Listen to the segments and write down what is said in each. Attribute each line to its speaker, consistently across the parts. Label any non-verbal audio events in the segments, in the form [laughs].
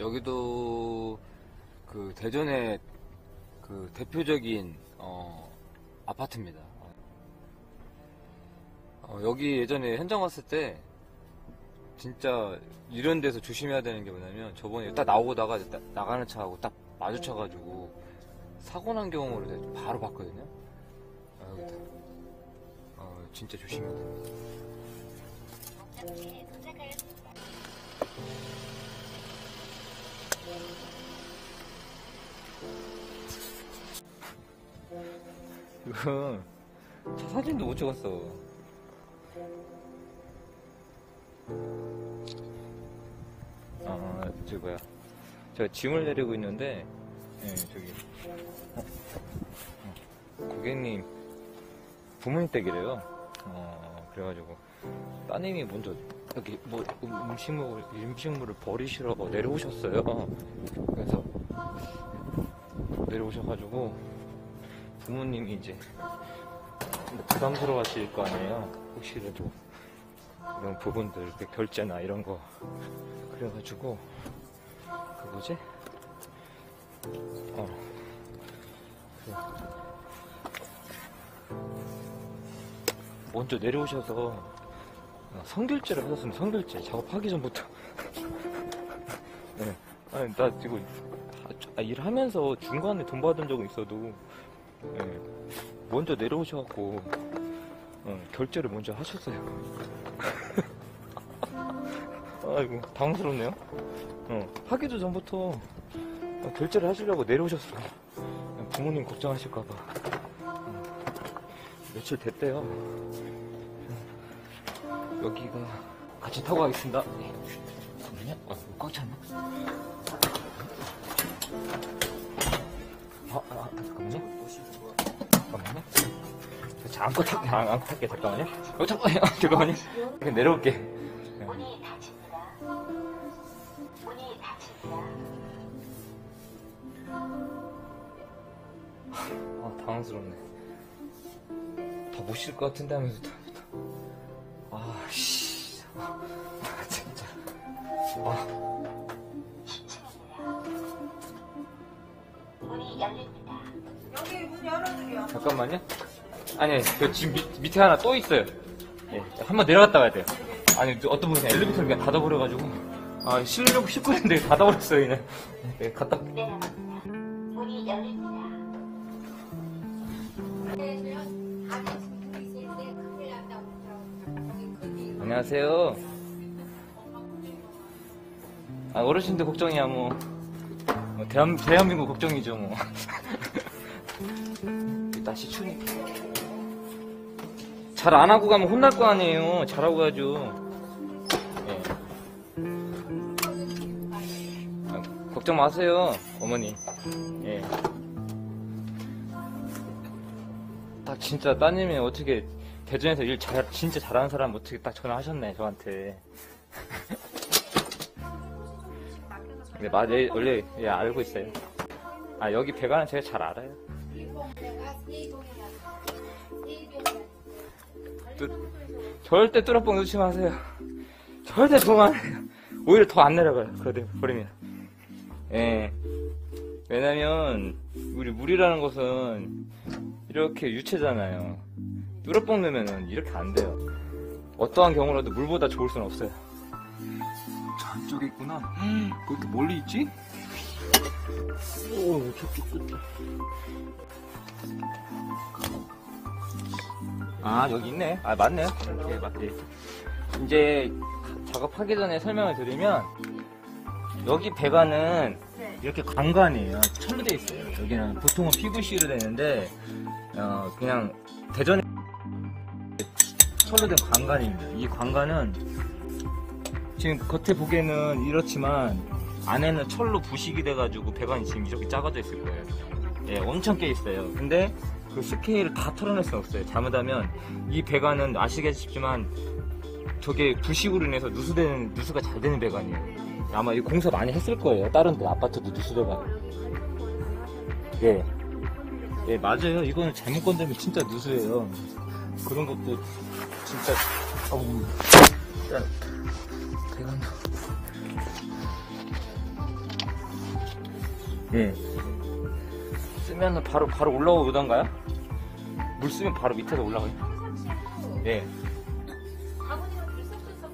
Speaker 1: 여기도 그 대전의 그 대표적인 어, 아파트입니다. 어, 여기 예전에 현장 왔을 때 진짜 이런 데서 조심해야 되는 게 뭐냐면 저번에 딱 나오다가 나- 나가는 차하고 딱 마주쳐가지고 사고 난 경우를 바로 봤거든요. 아. 어, 진짜 조심해야 돼. 차 사진도 못 찍었어. 아, 저기 뭐야. 제가 짐을 내리고 있는데, 예, 저기. 어, 어, 고객님, 부모님 댁이래요. 어, 그래가지고, 따님이 먼저, 여기, 뭐, 음, 음식물, 음식물을 버리시러 내려오셨어요. 그래서, 내려오셔가지고, 부모님이 이제, 뭐 부담스러워 하실 거 아니에요. 혹시라도, 이런 부분들, 이렇게 결제나 이런 거. 그래가지고 그 뭐지? 어. 그 먼저 내려오셔서 어, 성결제를 하셨으면 성결제 작업하기 전부터 [laughs] 네. 아니 나 지금 아, 일하면서 중간에 돈 받은 적은 있어도 네. 먼저 내려오셔갖고 어, 결제를 먼저 하셨어요 [laughs] 아이고 당황스럽네요. 어, 하기도 전부터 어, 결제를 하시려고 내려오셨어요. 어, 부모님 걱정하실까봐. 음, 며칠 됐대요. 어, 여기가 같이 타고 가겠습니다. 네. 잠깐만요. 아, 꽉 찼나? 아, 아, 잠깐만요. 잠깐만요. 자, 안고 탈게, 안, 안고 탈게, 잠깐만요. 어, 잠깐만요. [laughs] 잠깐만요. 그냥 내려올게.
Speaker 2: 문이 닫힙니다. 문이 닫힙니다.
Speaker 1: 아, 당황스럽네. 더 못 쉴 것 같은데 하면서 다, 다. 아, 씨. 아, [laughs] 진짜. 아, 잠깐만요. 아니, 그 지금 밑, 밑에 하나 또 있어요. 예, 한번 내려갔다 가야 돼요. 아니, 어떤 분이 엘리베이터를 그냥 닫아버려가지고. 아, 실려고 싣고 있는데 닫아버렸어요, 그냥. 예, 갔다.
Speaker 2: 문이 열립니다.
Speaker 1: 안녕하세요. 아, 어르신들 걱정이야, 뭐. 뭐 대한, 대한민국 걱정이죠, 뭐. [laughs] 날씨 추우니까. 잘안 하고 가면 혼날 거 아니에요. 잘하고 가죠. 예. 아, 걱정 마세요, 어머니. 예. 딱 진짜 따님이 어떻게 대전에서 일 잘, 진짜 잘하는 사람 어떻게 딱 전화하셨네, 저한테. [laughs] 네, 맞아요. 원래, 예, 알고 있어요. 아, 여기 배관은 제가 잘 알아요. 뚜- 절대 뚜러뻥 놓지 마세요. 절대 그만. 오히려 더 안 내려가요. 그래, 버리면. 예. 왜냐면, 우리 물이라는 것은 이렇게 유체잖아요. 뚜러뻥 넣으면은 이렇게 안 돼요. 어떠한 경우라도 물보다 좋을 수는 없어요. 저쪽에 있구나. 왜 이렇게 멀리 있지? 오, 끝에. 아, 여기 있네. 아, 맞네요. 이렇게 맞지. 이제 작업하기 전에 설명을 드리면, 여기 배관은 이렇게 관관이에요. 철로 돼 있어요. 여기는 보통은 PVC로 되는데, 어, 그냥 대전에 철로 된 관관입니다. 이 관관은 지금 겉에 보기에는 이렇지만 안에는 철로 부식이 돼가지고 배관이 지금 이렇게 작아져 있을 거예요. 예, 엄청 깨 있어요. 근데 그 스케일을 다 털어낼 수는 없어요. 잘못하면 이 배관은 아시겠지만 저게 부식으로 인해서 누수되는 누수가 잘 되는 배관이에요. 아마 이 공사 많이 했을 거예요. 다른 데 아파트도 누수돼가. 예. 예, 맞아요. 이거는 잘못 건드리면 진짜 누수예요. 그런 것도 진짜 어우 예. 쓰면은 바로 바로 올라오던가요? 물 쓰면 바로 밑에서 올라가요. 예.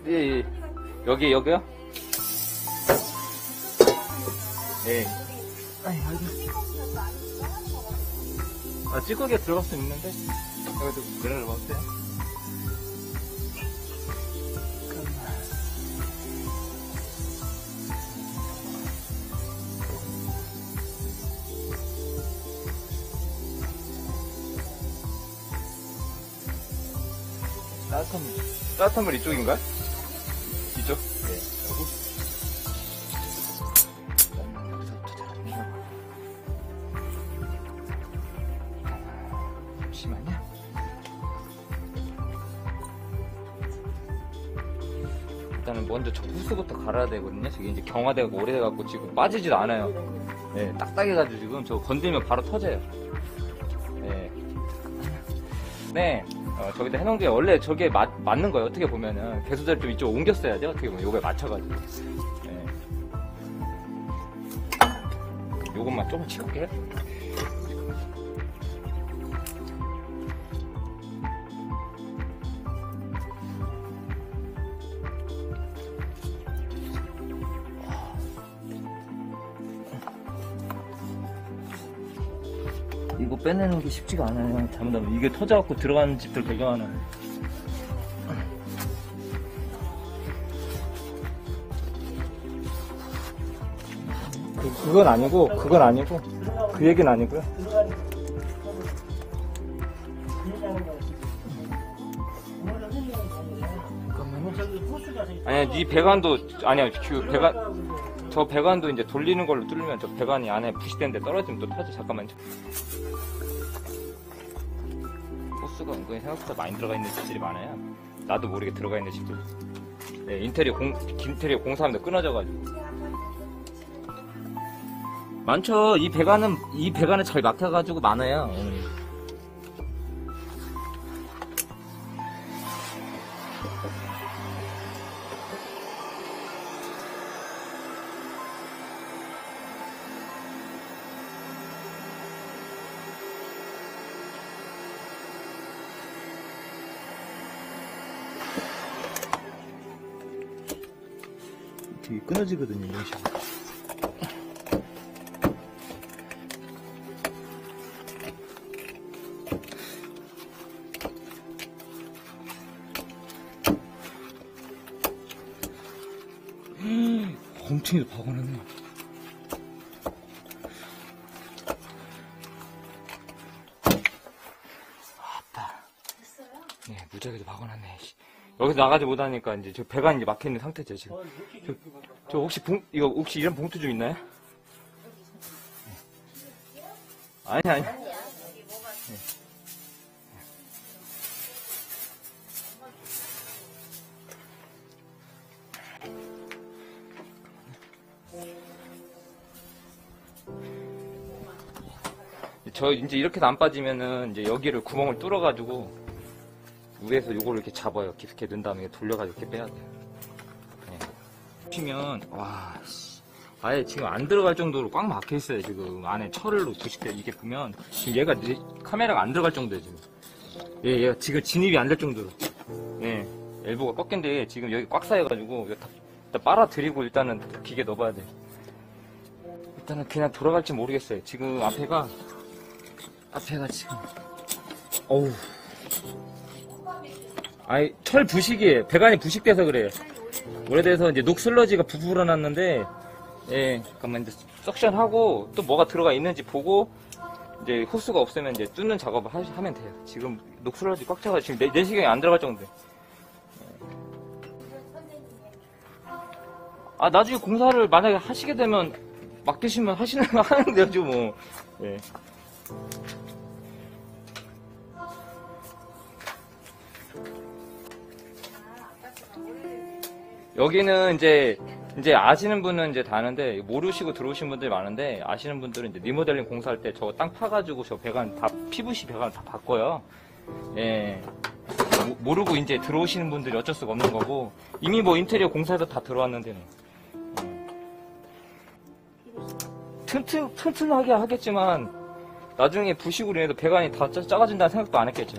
Speaker 1: 예, 예. 여기 여기요? 예. 아이고. 아, 찌꺼기가 들어갈 수 있는데 여기도 내려가 보세요. 따뜻한 물, 따뜻한 물 이쪽인가요? 이쪽? 네. 잠시만요. 일단은 먼저 저 호스부터 갈아야 되거든요. 저게 이제 경화되고 오래돼갖고 지금 빠지지도 않아요. 네, 딱딱해가지고 지금 저 건들면 바로 터져요. 네. 네, 어, 저기다 해놓은 게 원래 저게 맞, 맞는 거예요. 어떻게 보면은 개수대를 좀 이쪽 옮겼어야 돼요. 어떻게 보면 요거에 맞춰가지고. 네. 요것만 조금 치울게 빼내는 게 쉽지가 않아요. 잘못하면 이게 터져갖고 들어가는 집들 되게 많아요. 그, 그건 아니고, 그건 아니고, 그 얘기는 아니고요. 아니야, 이 배관도, 아니야, 그 배관, 저 배관도 이제 돌리는 걸로 뚫으면 저 배관이 안에 부식되는데 떨어지면 또 터져. 잠깐만요. 호스가 은근히 생각보다 많이 들어가 있는 집들이 많아요. 나도 모르게 들어가 있는 집들. 네, 인테리어 공, 인테리어 공사하면서 끊어져가지고. 많죠. 이 배관은, 이 배관에 잘 막혀가지고 많아요. 어 끊어지거든요, 이런 식으로. 엄청 박아놨네. 아따. 네, 무지하게도 박아놨네. 씨. 여기서 나가지 못하니까 이제 저 배가 이제 막혀있는 상태죠, 지금. 저, 저 혹시 봉, 이거 혹시 이런 봉투 좀 있나요? 아니, 아니. 저 이제 이렇게도 안 빠지면은 이제 여기를 구멍을 뚫어가지고 위에서 요걸 이렇게 잡아요. 깊게 넣은 다음에 돌려가지고 이렇게 빼야 돼요. 네. 피면 와 씨. 아예 지금 안 들어갈 정도로 꽉 막혀 있어요. 지금 안에 철로 부식돼 이게 보면 지금 얘가 내- 카메라가 안 들어갈 정도예요. 지금. 예, 얘가 지금 진입이 안 될 정도로. 예, 엘보가 꺾인 데 지금 여기 꽉 쌓여가지고 다, 다 빨아들이고 일단은 기계 넣어봐야 돼. 일단은 그냥 돌아갈지 모르겠어요. 지금 앞에가 앞에가 지금 어우 아이 철 부식이에요 배관이 부식돼서 그래요 오래돼서 이제 녹슬러지가 부풀어 났는데 예 잠깐만 이제 석션하고 또 뭐가 들어가 있는지 보고 이제 호스가 없으면 이제 뚫는 작업을 하, 면 돼요. 지금 녹슬러지 꽉 차가 지금 내, 내시경이 안 들어갈 정도에 아 나중에 공사를 만약에 하시게 되면 맡기시면 하시는 거 하는 데죠 뭐. 예. 여기는 이제 이제 아시는 분은 이제 다 아는데 모르시고 들어오신 분들이 많은데 아시는 분들은 이제 리모델링 공사할 때 저거 땅 파가지고 저 배관 다 PVC 배관 다 바꿔요. 예. 모- 모르고 이제 들어오시는 분들이 어쩔 수가 없는 거고 이미 뭐 인테리어 공사해서 다 들어왔는데는. 튼튼, 튼튼하게 하겠지만 나중에 부식으로 인해서 배관이 다 짜- 작아진다는 생각도 안 했겠죠.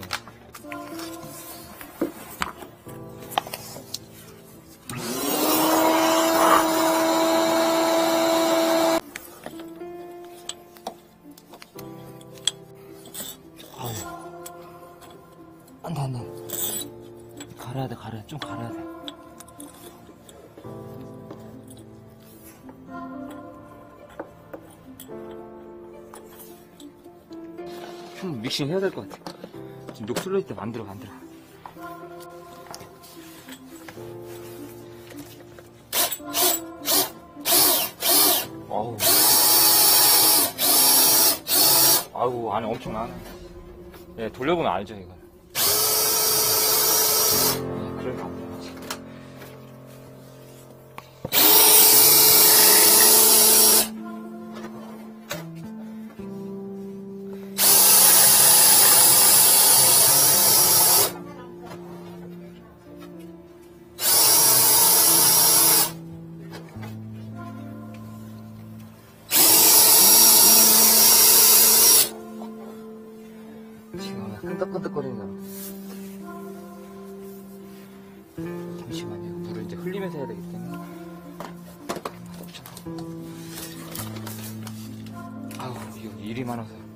Speaker 1: 믹싱 해야 될 것 같아. 지금 녹슬러 때 만들어, 만들어. 어우. 아우, 안에 엄청 나네. 예, 돌려보면 알죠, 이거. 흘리면서 해야 되기 때문에. 아우, 이거 일이 많아서.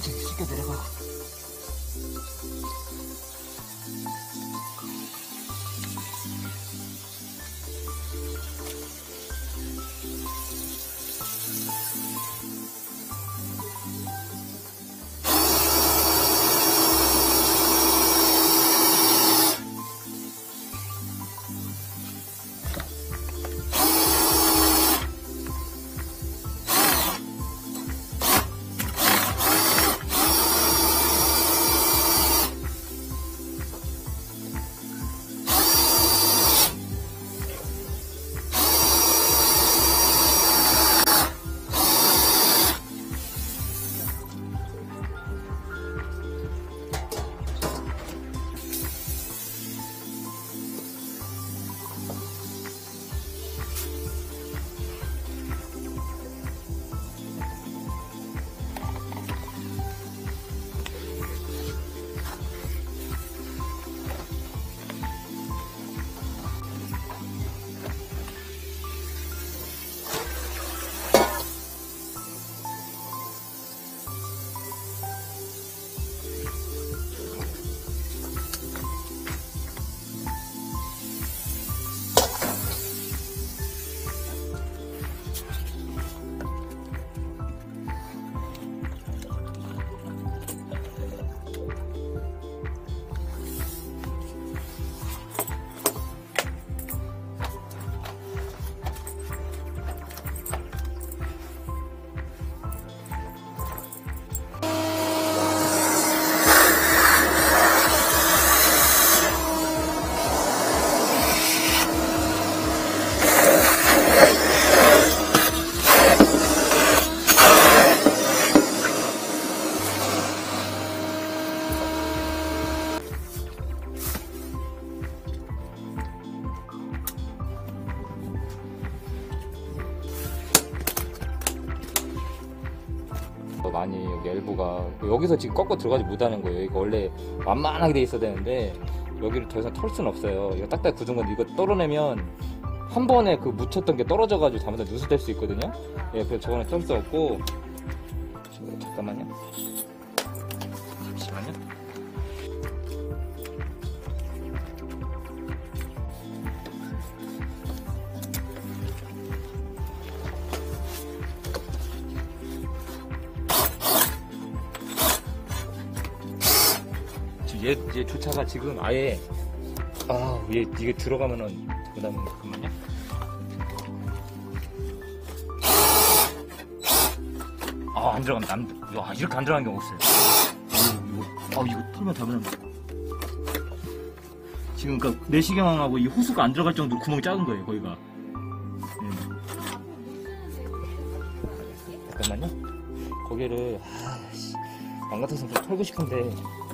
Speaker 1: 목소리 좀 쉽게 여기 엘보가 여기서 지금 꺾고 들어가지 못하는 거예요. 이거 원래 완만하게 돼 있어야 되는데 여기를 더 이상 털 수는 없어요. 이거 딱딱 굳은 건데 이거 떨어내면 한 번에 그 묻혔던 게 떨어져가지고 잘못하면 누수될 수 있거든요. 예, 그래서 저거는 썰수 없고 지금 잠깐만요. 얘 주차가 지금 아예, 아, 얘, 이게 들어가면은, 그 다음에, 잠깐만요. 아, 안 들어간다. 안, 와, 이렇게 안 들어가는 경우 없어요. 오, 이거, 아, 이거 털면 잡으면. 지금 그니까, 내시경하고 이 호수가 안 들어갈 정도로 구멍이 작은 거예요, 거기가. 예. 잠깐만요. 고개를, 아, 씨. 안 같아서 좀 털고 싶은데, 아.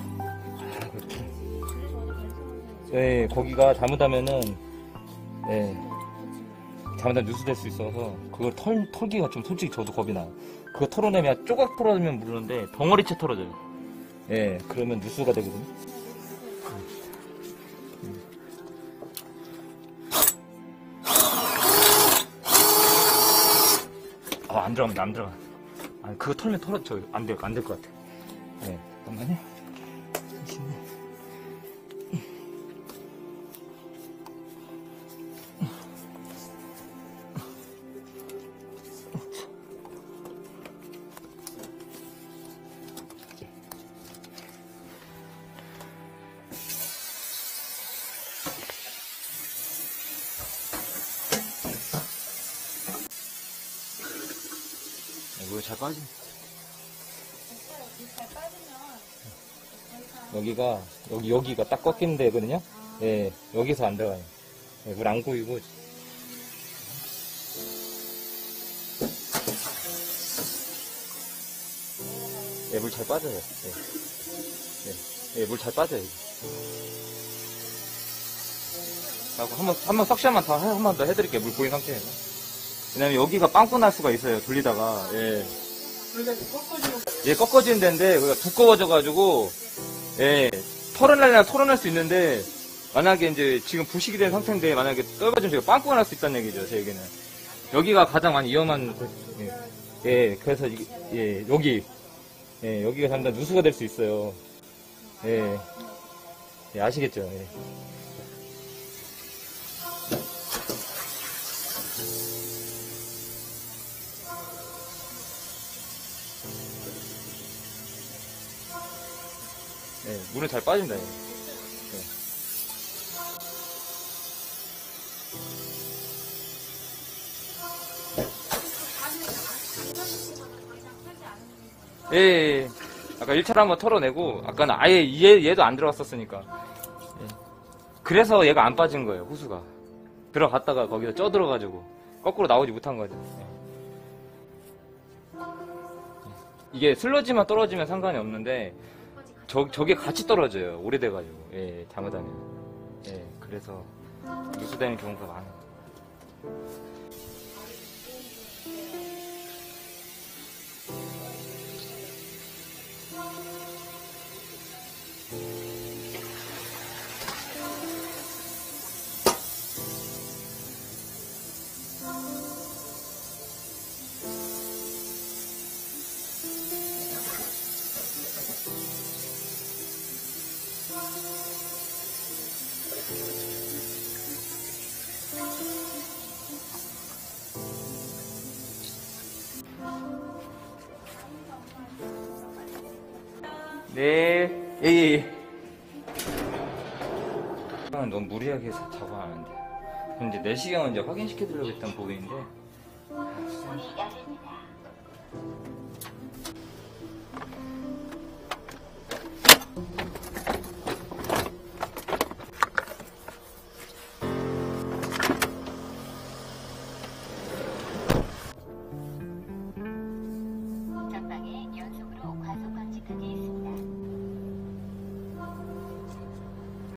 Speaker 1: 네, 거기가 잘못하면은, 네. 잘못하면 누수될 수 있어서, 그걸 털, 털기가 좀 솔직히 저도 겁이 나요. 그거 털어내면 조각 털어내면 모르는데, 덩어리째 털어져요. 예, 그러면 누수가 되거든요. 아, 안 들어갑니다, 안 들어가. 아, 그거 털면 털어, 저, 안될 것 같아. 네, 잠깐만요. 네, 물잘 빠지. 여기가 여기 여기가 딱 꺾이는 데거든요. 예, 여기서 안 들어가요. 예, 물안 고이고. 예, 물 잘 빠져요. 예, 예, 예, 물 잘 빠져요. 하고 한번 한번 석션만 더 한 번 더 해드릴게요. 물 고인 상태에서. 왜냐면 여기가 빵꾸 날 수가 있어요. 돌리다가. 예. 예, 꺾어지는 데인데, 여기가 두꺼워져가지고, 예, 털어내려 털어낼 수 있는데, 만약에 이제 지금 부식이 된 상태인데, 만약에 떨어지면 제가 빵꾸가 날 수 있다는 얘기죠, 제 얘기는. 여기가 가장 많이 위험한, 곳, 예, 예, 그래서, 이- 예, 여기, 예, 여기가 잠깐 누수가 될 수 있어요. 예, 예, 아시겠죠, 예. 예, 물은 잘 빠진다, 예. 예, 예, 예. 아까 1차를 한번 털어내고, 아까는 아예 얘, 얘도 안 들어갔었으니까. 예. 그래서 얘가 안 빠진 거예요, 호수가. 들어갔다가 거기서 쪄들어가지고, 거꾸로 나오지 못한 거죠. 예. 이게 슬러지만 떨어지면 상관이 없는데, 저, 저게 같이 떨어져요. 오래돼가지고. 예, 잘못하면. 예, 그래서, 누수되는 경우가 많아요. 네, 예, 예, 예. 너무 무리하게 해서 작업하는데. 근데 내시경은 이제 확인시켜드리려고 했던 부분인데.
Speaker 2: 문이 열립니다.